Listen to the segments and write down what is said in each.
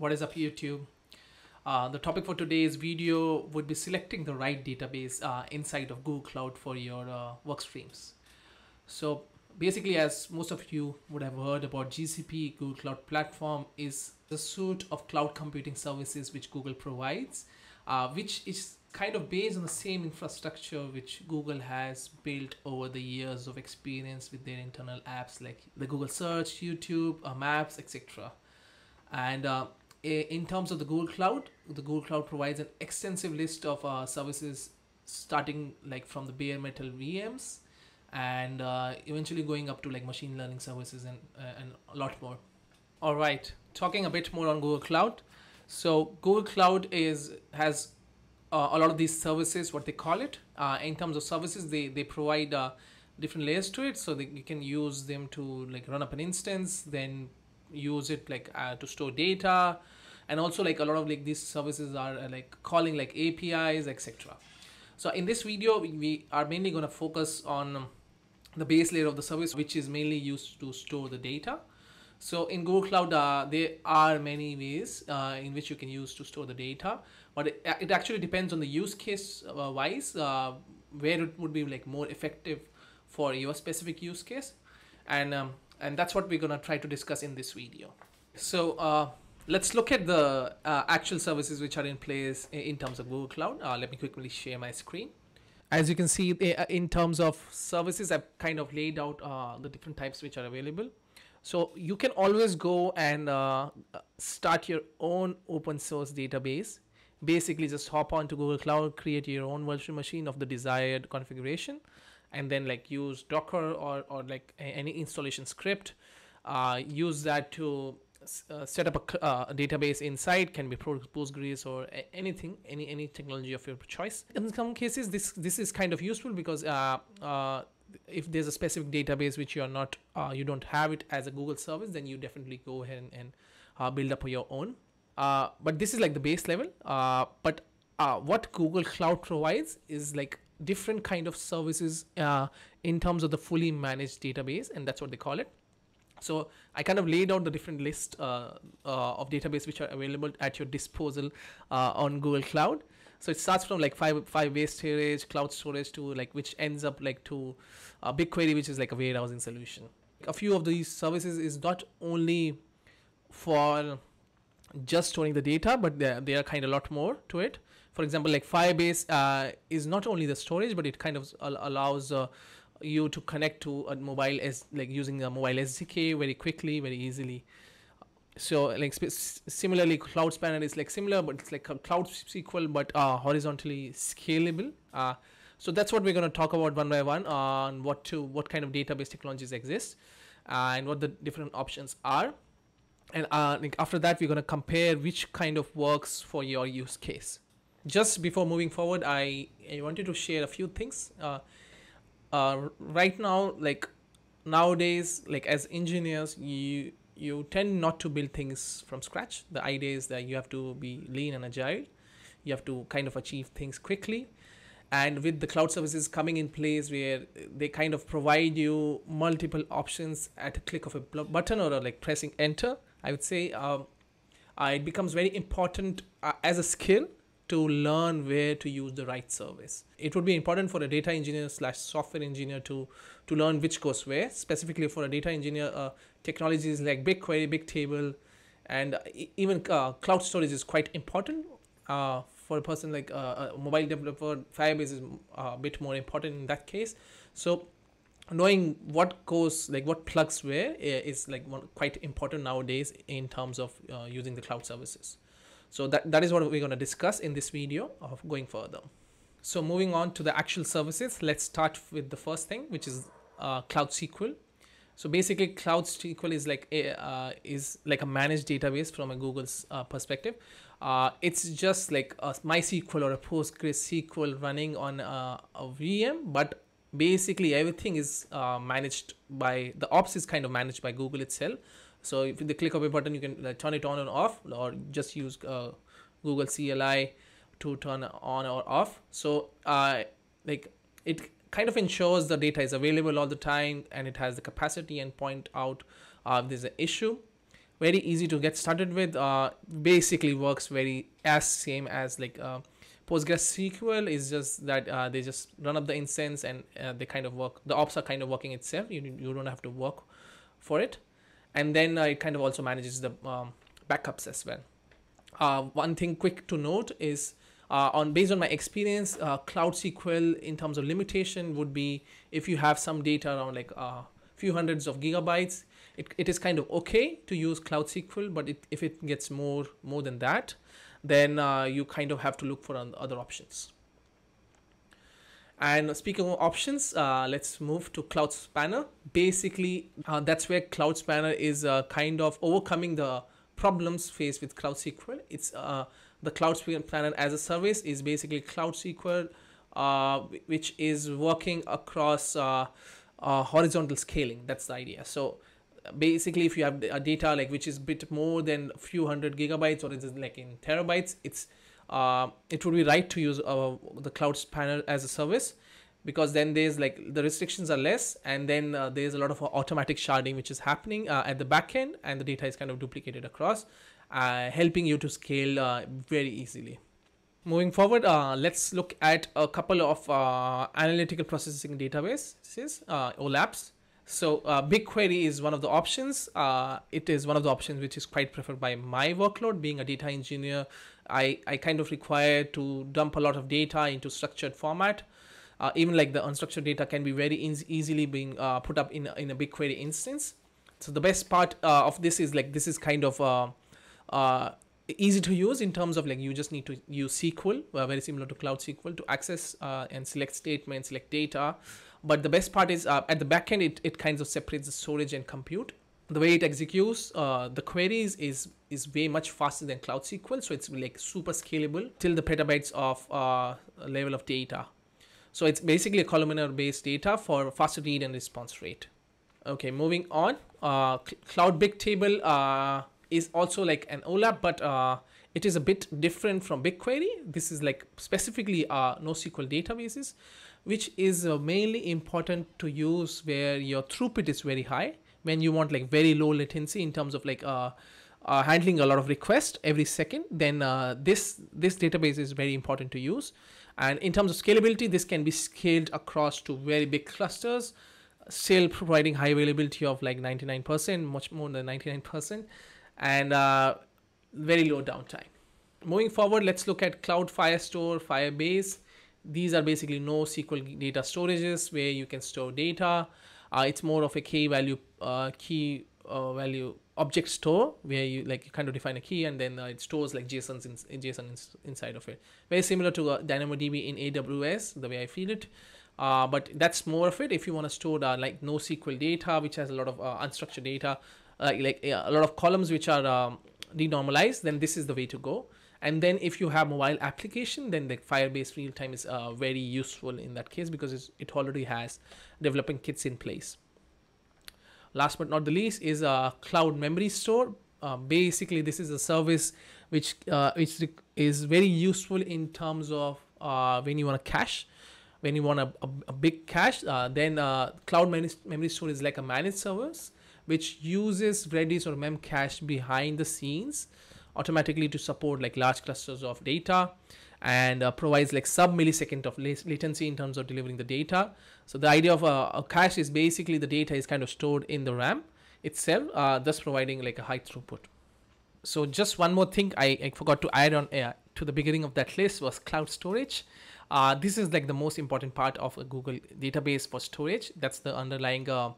What is up YouTube? Uh, the topic for today's video would be selecting the right database uh, inside of Google Cloud for your uh, work streams. So basically as most of you would have heard about GCP, Google Cloud Platform is the suite of cloud computing services which Google provides, uh, which is kind of based on the same infrastructure which Google has built over the years of experience with their internal apps like the Google search, YouTube, uh, maps, etc. And uh, in terms of the Google Cloud, the Google Cloud provides an extensive list of uh, services starting like from the bare metal VMs and uh, eventually going up to like machine learning services and, uh, and a lot more. All right, talking a bit more on Google Cloud. So Google Cloud is has uh, a lot of these services, what they call it. Uh, in terms of services, they, they provide uh, different layers to it. So that you can use them to like run up an instance, then use it like uh, to store data. And also like a lot of like these services are uh, like calling like APIs, etc. So in this video, we, are mainly going to focus on the base layer of the service, which is mainly used to store the data. So in Google Cloud, uh, there are many ways uh, in which you can use to store the data, but it, it actually depends on the use case uh, wise, uh, where it would be like more effective for your specific use case. And, um, and that's what we're gonna try to discuss in this video. So uh, let's look at the uh, actual services which are in place in terms of Google Cloud. let me quickly share my screen as you can see in terms of services i've kind of laid out uh, the different types which are available so you can always go and uh, start your own open source database basically just hop on to google cloud create your own virtual machine of the desired configuration and then like use docker or, or like any installation script. Uh, use that to uh, set up a, uh, a, database inside. Can be postgres or anything any any technology of your choice. In some cases this this is kind of useful because uh, uh if there's a specific database which you are not uh, you don't have it as a google service then you definitely go ahead and, and build up your own. But this is like the base level. But what google cloud provides is like different kind of services in terms of the fully managed database and that's what they call it so I kind of laid out the different list uh, uh, of database which are available at your disposal uh, on Google Cloud. So it starts from like five Firebase storage, cloud storage to like which ends up like to uh, BigQuery, which is like a warehousing solution. A few of these services is not only for just storing the data, but there there are kind of a lot more to it. For example, like Firebase uh, is not only the storage, but it kind of allows uh, you to connect to a mobile as like using a mobile SDK very quickly, very easily. So like similarly, Cloud Spanner is like similar, but it's like a Cloud SQL, but uh, horizontally scalable. Uh, so that's what we're going to talk about one by one on what to what kind of database technologies exist and what the different options are. And uh, like after that, we're going to compare which kind of works for your use case. Just before moving forward, I, I wanted to share a few things. Uh, uh, right now like nowadays like as engineers you you tend not to build things from scratch. The idea is that you have to be lean and agile. You have to kind of achieve things quickly. And with the cloud services coming in place where they kind of provide you multiple options at a click of a button or like pressing enter i would say um, uh, it becomes very important uh, as a skill to learn where to use the right service. It would be important for a data engineer slash software engineer to to learn which goes where. Specifically for a data engineer, uh, technologies like BigQuery, Bigtable, and even uh, cloud storage is quite important. Uh, for a person like uh, a mobile developer, Firebase is uh, a bit more important in that case. So knowing what goes like what plugs where is like quite important nowadays in terms of uh, using the cloud services. So that, that is what we're going to discuss in this video of going further. So moving on to the actual services, let's start with the first thing, which is uh, Cloud SQL. So basically, Cloud SQL is like a, uh, is like a managed database from a Google's uh, perspective. Uh, it's just like a MySQL or a PostgreSQL running on a, a VM, but basically everything is uh, managed by the ops is kind of managed by Google itself. So if you click of a button, you can turn it on and off, or just use uh, Google CLI to turn on or off. So uh, like it kind of ensures the data is available all the time, and it has the capacity and point out uh, there's an issue. very easy to get started with uh, basically works very as same as like uh, PostgreSQL is just that uh, they just run up the instance and uh, they kind of work the ops are kind of working itself you, you don't have to work for it and then uh, it kind of also manages the um, backups as well. Uh, one thing quick to note is uh, on based on my experience uh, cloud sql in terms of limitation would be if you have some data around like a few hundreds of gigabytes it, it is kind of okay to use cloud sql but it, if it gets more more than that then uh, you kind of have to look for other options and speaking of options, uh, let's move to Cloud Spanner. Basically, uh, that's where Cloud Spanner is uh, kind of overcoming the problems faced with Cloud SQL. It's uh, the Cloud Spanner as a service is basically Cloud SQL, uh, which is working across uh, horizontal scaling. That's the idea. So basically, if you have a data like which is bit more than a few hundred gigabytes or it's like in terabytes, it's it would be right to use uh, the Cloud Spanner as a service because then there's like the restrictions are less and then uh, there's a lot of automatic sharding which is happening uh, at the back end and the data is kind of duplicated across uh, helping you to scale uh, very easily. Moving forward uh, let's look at a couple of uh, analytical processing databases olap's so bigquery is one of the options. It is one of the options which is quite preferred by my workload being a data engineer I, I kind of require to dump a lot of data into structured format uh, even like the unstructured data can be very easily being uh, put up in, in a BigQuery instance. So the best part uh, of this is like this is kind of uh, uh, easy to use in terms of like you just need to use SQL, uh, very similar to Cloud SQL to access and select statements, select data. But the best part is at the backend, it, it kind of separates the storage and compute the way it executes uh, the queries is is way much faster than cloud sql so it's like super scalable till the petabytes of uh, level of data so it's basically a columnar based data for faster read and response rate. Okay, moving on. Uh, Cloud Bigtable uh, is also like an OLAP, but uh, it is a bit different from BigQuery. This is like specifically uh, NoSQL databases, which is uh, mainly important to use where your throughput is very high, when you want like very low latency in terms of like uh, uh, handling a lot of requests every second, then uh, this this database is very important to use. And in terms of scalability, this can be scaled across to very big clusters, still providing high availability of like 99%, much more than 99%, and uh, very low downtime. Moving forward, let's look at Cloud Firestore, Firebase. These are basically NoSQL data storages where you can store data. Uh, it's more of a key value, uh, key uh, value object store where you like you kind of define a key and then uh, it stores like JSONs in, JSON in, inside of it. Very similar to uh, DynamoDB in AWS, the way I feel it. Uh, but that's more of it if you want to store uh, like NoSQL data, which has a lot of uh, unstructured data, uh, like a lot of columns which are um, denormalized, then this is the way to go. And then if you have mobile application, then the Firebase real time is very useful in that case because it already has developing kits in place last but not the least is a cloud Memorystore. Uh, basically this is a service which uh, which is very useful in terms of uh, when you want to cache when you want a, a, a big cache uh, then uh, cloud memory, Memorystore is like a managed service which uses redis or memcache behind the scenes automatically to support like large clusters of data and uh, provides like sub millisecond of latency in terms of delivering the data. So the idea of a, a, cache is basically the data is kind of stored in the RAM itself, uh, thus providing like a high throughput. So just one more thing I, I forgot to add on uh, to the beginning of that list was cloud storage. Uh, this is like the most important part of a Google database for storage. That's the underlying uh,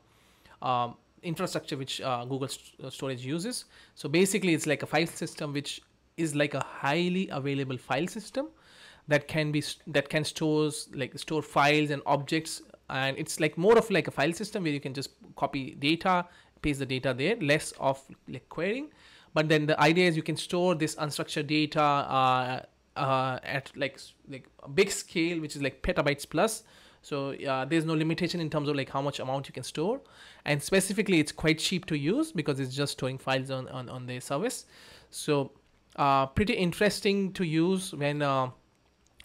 um, infrastructure which uh, Google st uh, Storage uses. So basically, it's like a file system which is like a highly available file system that can be that can stores like store files and objects. And it's like more of like a file system where you can just copy data paste the data there less of like querying. But then the idea is you can store this unstructured data uh, uh, at like like a big scale which is like petabytes plus. So uh, there's no limitation in terms of like how much amount you can store. And specifically it's quite cheap to use because it's just storing files on on, on the service. So uh, pretty interesting to use when uh,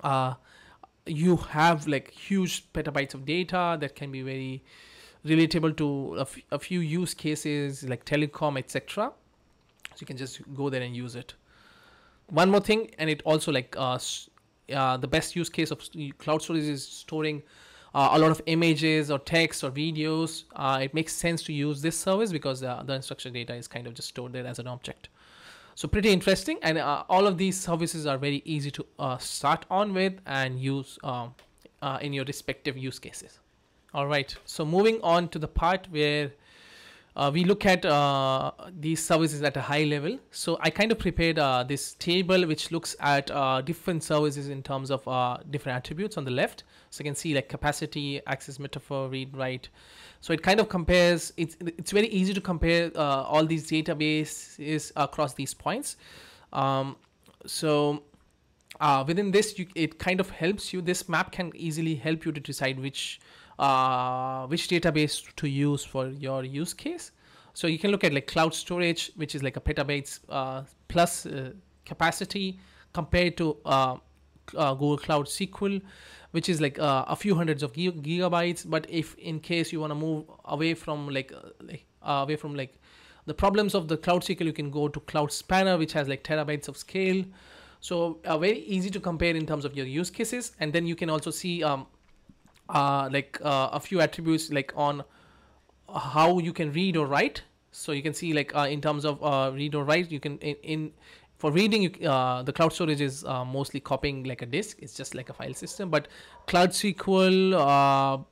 uh, you have like huge petabytes of data that can be very relatable to a, few use cases like telecom etc so you can just go there and use it. One more thing and it also like uh, uh, the best use case of cloud storage is storing uh, a lot of images or text or videos. Uh, it makes sense to use this service because uh, the instruction data is kind of just stored there as an object so pretty interesting and uh, all of these services are very easy to uh, start on with and use um, uh, in your respective use cases all right so moving on to the part where uh, we look at uh, these services at a high level. So I kind of prepared uh, this table which looks at different services in terms of different attributes on the left. So you can see like capacity, access metaphor, read, write. So it kind of compares. It's it's very easy to compare uh, all these databases across these points. Um, so uh, within this, you, it kind of helps you. This map can easily help you to decide which uh, which database to use for your use case. So you can look at like cloud storage, which is like a petabytes uh, plus uh, capacity compared to uh, uh, Google Cloud SQL, which is like uh, a few hundreds of gig- gigabytes. But if in case you want to move away from like, uh, like uh, away from like the problems of the Cloud SQL, you can go to Cloud Spanner, which has like terabytes of scale. So uh, very easy to compare in terms of your use cases, and then you can also see um, uh, like a few attributes like on how you can read or write. So you can see like in terms of read or write, you can in, in for reading uh, the cloud storage is uh, mostly copying like a disk. It's just like a file system, but Cloud SQL. Uh,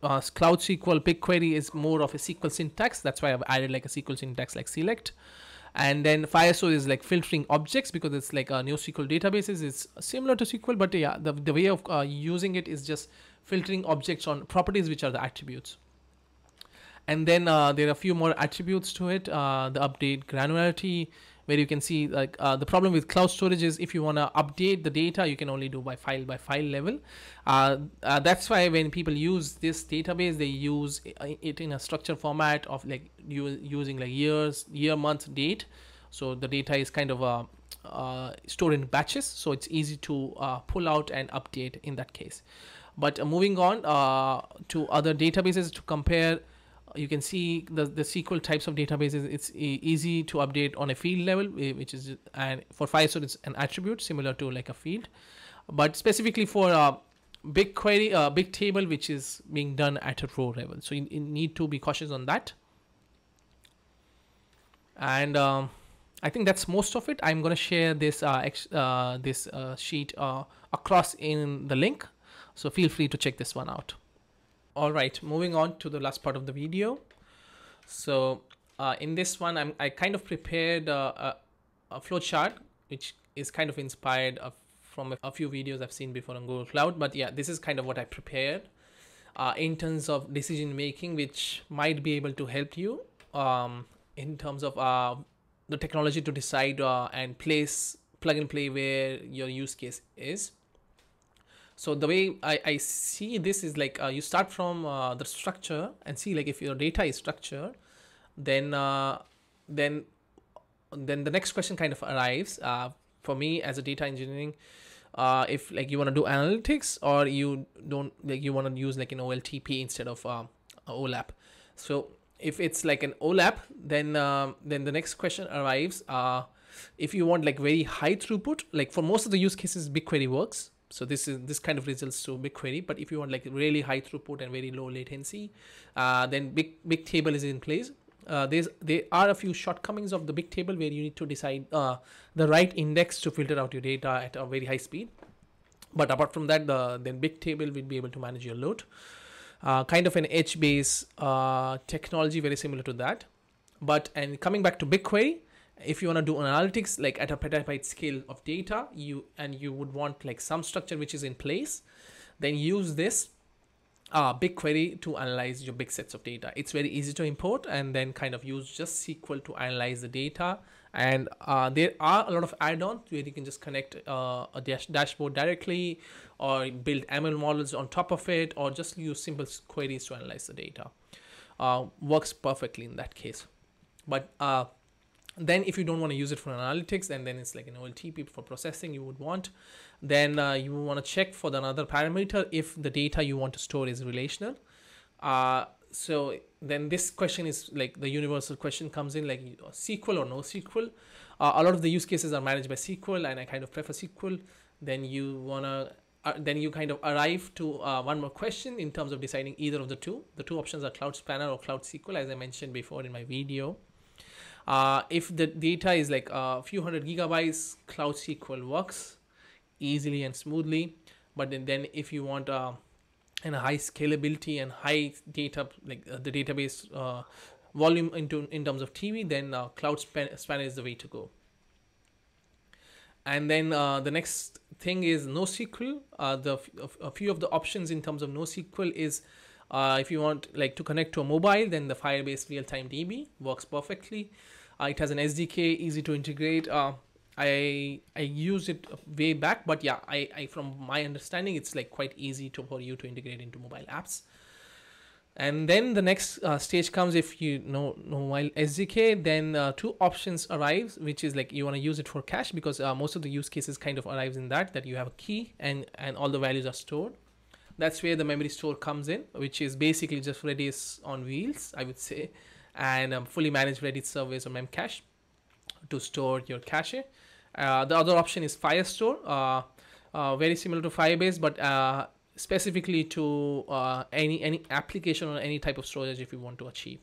uh, Cloud SQL BigQuery is more of a SQL syntax. That's why I've added like a SQL syntax like select. And then Firestore is like filtering objects because it's like a NoSQL databases. It's similar to SQL, but yeah, the, the way of uh, using it is just filtering objects on properties, which are the attributes. And then uh, there are a few more attributes to it. Uh, the update granularity, where you can see like uh, the problem with cloud storage is if you want to update the data, you can only do by file by file level. Uh, uh, that's why when people use this database, they use it in a structured format of like using like years, year, month, date. So the data is kind of uh, uh, stored in batches, so it's easy to uh, pull out and update in that case. But uh, moving on uh, to other databases to compare, you can see the, the SQL types of databases. It's e- easy to update on a field level, which is and for Firestore it's an attribute similar to like a field, but specifically for uh, BigQuery, uh, big table, which is being done at a row level. So you, you need to be cautious on that. And um, I think that's most of it. I'm gonna share this uh, uh, this uh, sheet uh, across in the link, so feel free to check this one out. All right, moving on to the last part of the video. So uh, in this one, I'm I kind of prepared uh, a, a flow chart which is kind of inspired of, from a, a few videos I've seen before on Google Cloud. But yeah, this is kind of what I prepared uh, in terms of decision making, which might be able to help you um, in terms of uh, the technology to decide uh, and place plug and play where your use case is. So the way I, I see this is like uh, you start from uh, the structure and see like if your data is structured, then uh, then then the next question kind of arrives. Uh, for me as a data engineering uh, if like you want to do analytics or you don't like you want to use like an oltp instead of a olap so if it's like an olap then um, then the next question arrives uh, if you want like very high throughput like for most of the use cases bigquery works so this is this kind of results to bigquery. But if you want like really high throughput and very low latency uh, then big big table is in place. Uh, there's there are a few shortcomings of the big table where you need to decide uh, the right index to filter out your data at a very high speed. But apart from that the then big table will be able to manage your load. Uh, kind of an HBase uh, technology very similar to that. But and coming back to bigquery if you want to do analytics like at a petabyte scale of data you and you would want like some structure which is in place then use this uh, BigQuery to analyze your big sets of data. It's very easy to import and then kind of use just SQL to analyze the data. And uh, there are a lot of add-ons where you can just connect uh, a dash- dashboard directly or build ML models on top of it or just use simple queries to analyze the data. Uh, works perfectly in that case. But uh, then if you don't want to use it for analytics and then it's like an oltp for processing you would want then uh, you want to check for the another parameter if the data you want to store is relational uh, so then this question is like the universal question comes in like SQL or no SQL. Uh, a lot of the use cases are managed by SQL, and I kind of prefer SQL. Then you wanna uh, then you kind of arrive to uh, one more question in terms of deciding either of the two. The two options are Cloud Spanner or Cloud SQL, as I mentioned before in my video. Uh, if the data is like a few hundred gigabytes, Cloud SQL works easily and smoothly. But then, then if you want uh, and high scalability and high data, like uh, the database uh, volume into in terms of TB, then uh, Cloud Span is the way to go. And then uh, the next thing is NoSQL. Uh, the a few of the options in terms of NoSQL is uh, if you want like to connect to a mobile, then the Firebase Real-Time DB works perfectly. Uh, it has an SDK, easy to integrate. Uh, I I used it way back, but yeah, I, I from my understanding, it's like quite easy to for you to integrate into mobile apps. And then the next uh, stage comes if you know mobile SDK, then uh, two options arrives, which is like you want to use it for cache because uh, most of the use cases kind of arrives in that that you have a key and and all the values are stored. That's where the Memorystore comes in, which is basically just Redis on wheels, I would say, and um, fully managed Redis service or Memcache to store your cache. Uh, the other option is Firestore, uh, uh, very similar to Firebase, but uh, specifically to uh, any any application or any type of storage if you want to achieve.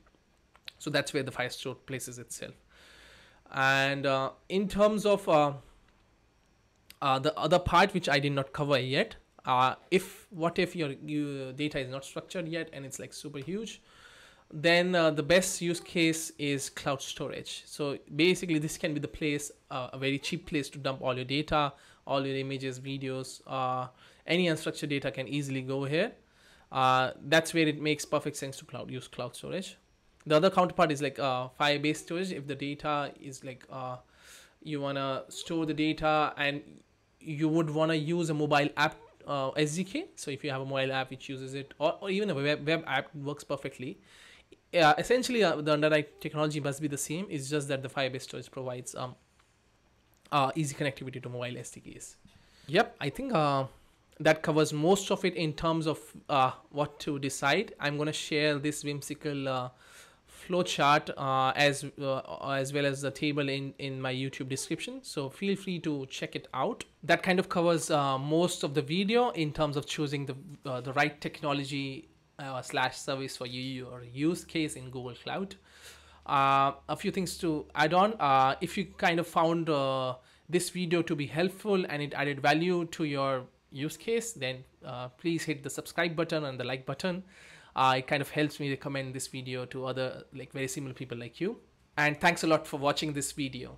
So that's where the Firestore places itself. And in terms of the other part which I did not cover yet, if what if your, your data is not structured yet and it's like super huge, then uh, the best use case is cloud storage. So basically this can be the place uh, a very cheap place to dump all your data all your images videos uh, any unstructured data can easily go here. Uh, that's where it makes perfect sense to cloud use cloud storage. The other counterpart is like uh, Firebase storage. If the data is like uh, you want to store the data and you would want to use a mobile app SDK so if you have a mobile app which uses it or, or even a web, web app works perfectly yeah, essentially uh, the underlying technology must be the same. It's just that the Firebase storage provides um, uh, easy connectivity to mobile SDKs. Yep, I think uh, that covers most of it in terms of uh, what to decide. I'm going to share this whimsical uh, flowchart uh, as uh, as well as the table in in my YouTube description. So feel free to check it out. That kind of covers uh, most of the video in terms of choosing the uh, the right technology uh, slash service for you or use case in Google Cloud. Uh, a few things to add on. Uh, if you kind of found uh, this video to be helpful and it added value to your use case, then uh, please hit the subscribe button and the like button. Uh, it kind of helps me recommend this video to other like very similar people like you. And thanks a lot for watching this video.